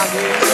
Parabéns.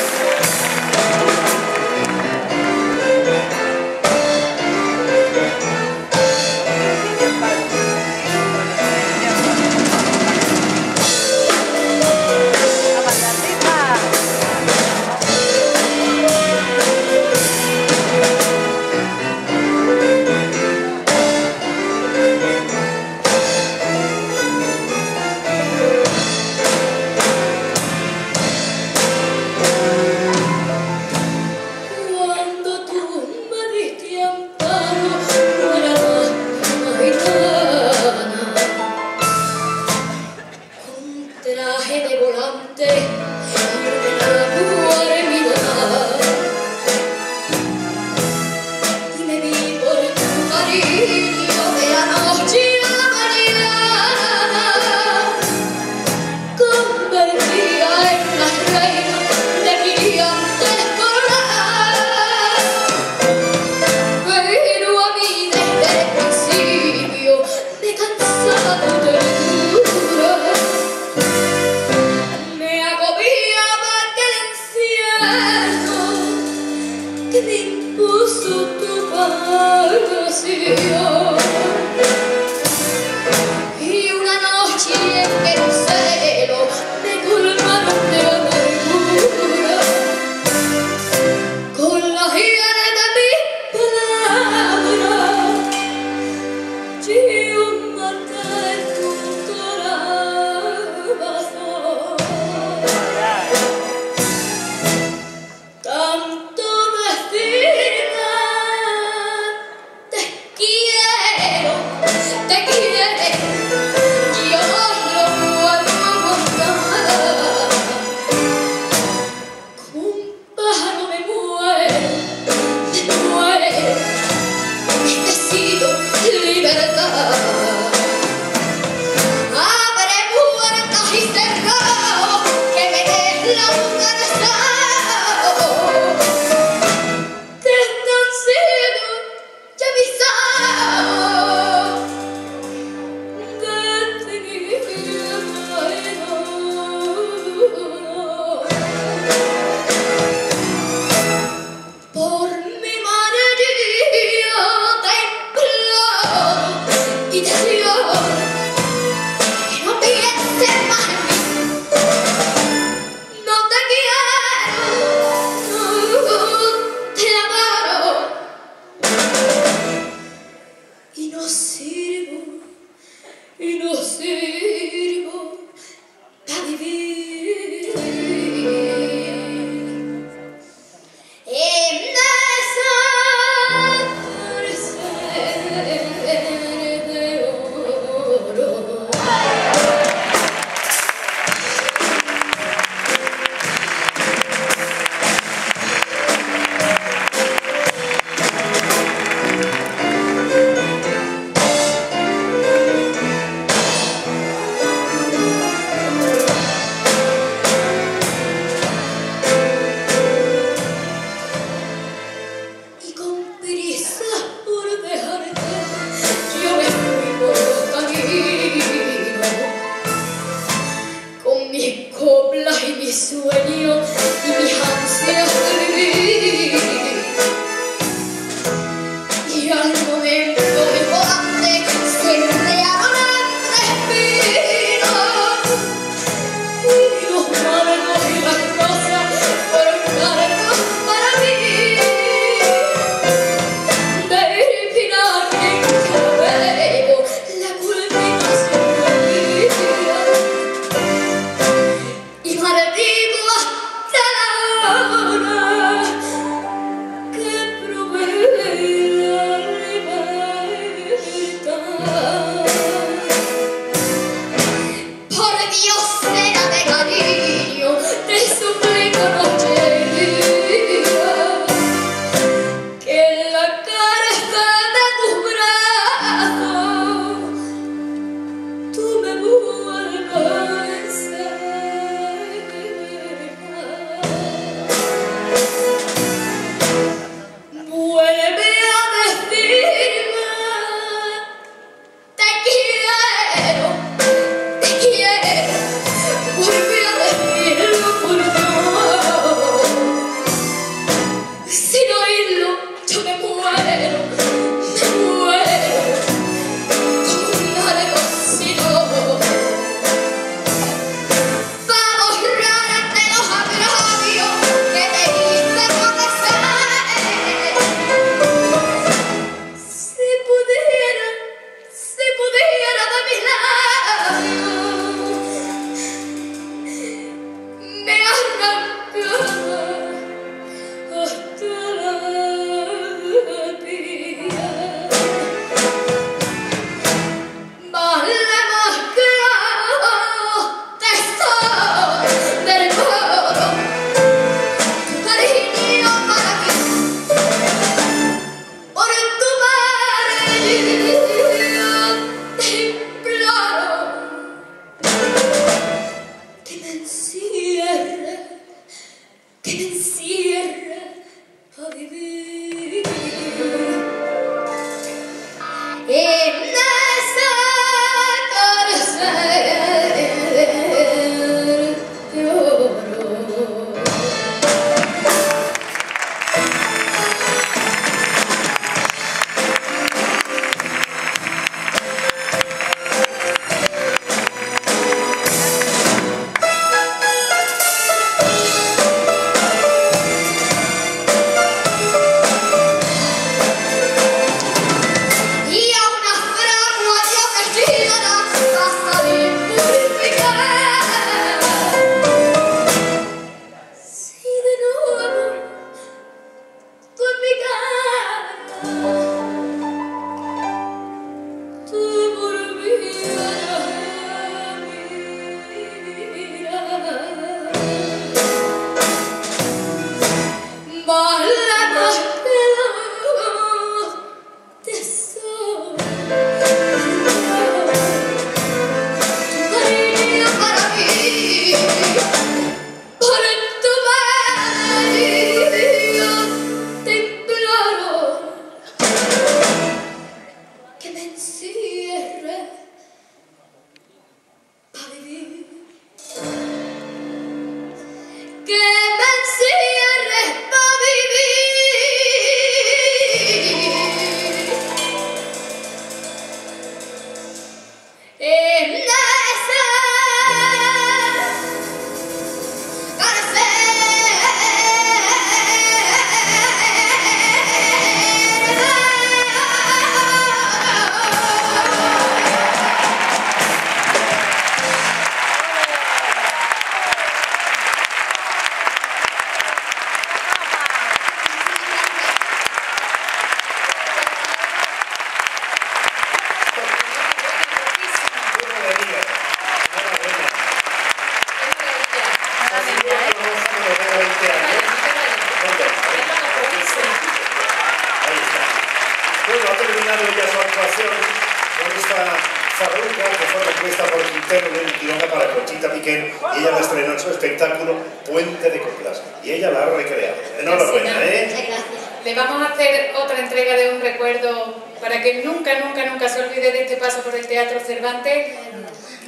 Fabuca, que fue compuesta por Quintero de Quiroga para Conchita Piquén, y ella la estrenó en su espectáculo Puente de Coplas. Y ella la ha recreado. Enhorabuena, ¿eh? Muchas gracias. Le vamos a hacer otra entrega de un recuerdo para que nunca, nunca, nunca se olvide de este paso por el Teatro Cervantes.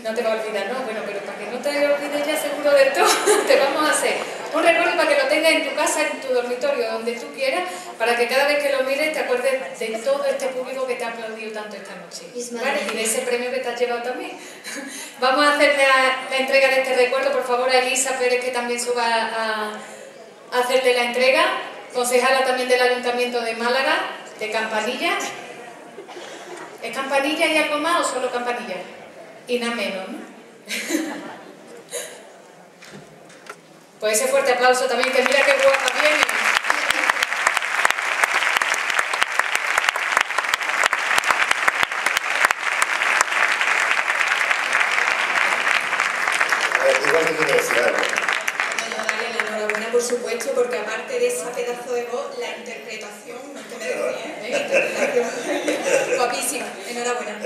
No te va a olvidar, ¿no? Bueno, pero olvides ya seguro de todo, te vamos a hacer un recuerdo para que lo tengas en tu casa, en tu dormitorio, donde tú quieras, para que cada vez que lo mires te acuerdes de todo este público que te ha aplaudido tanto esta noche. ¿vale? Y de ese premio que te has llevado también. Vamos a hacer la, la entrega de este recuerdo, por favor, a Elisa Pérez, que también suba a, a hacerte la entrega, concejala también del Ayuntamiento de Málaga, de Campanilla. ¿Es Campanilla y algo más o solo Campanilla? Y nada menos, ¿no? Pues ese fuerte aplauso también, que mira qué guapa viene. A ver, igual que quiere decir algo. Bueno, darle la enhorabuena, por supuesto, porque aparte de ese pedazo de voz, la interpretación, no te me decía, ¿eh? Interpretación. Guapísima, enhorabuena.